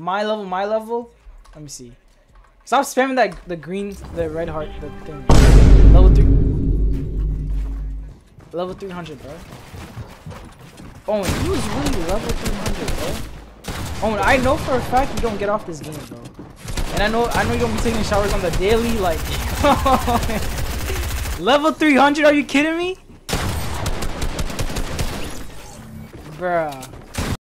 My level, my level. Let me see. Stop spamming that the green, the red heart, the thing. Level three. Level 300, bro. Oh, you was really level 300, bro. Oh, I know for a fact you don't get off this game, bro. And I know, I know you don't be taking showers on the daily, like. level 300? Are you kidding me? Bruh.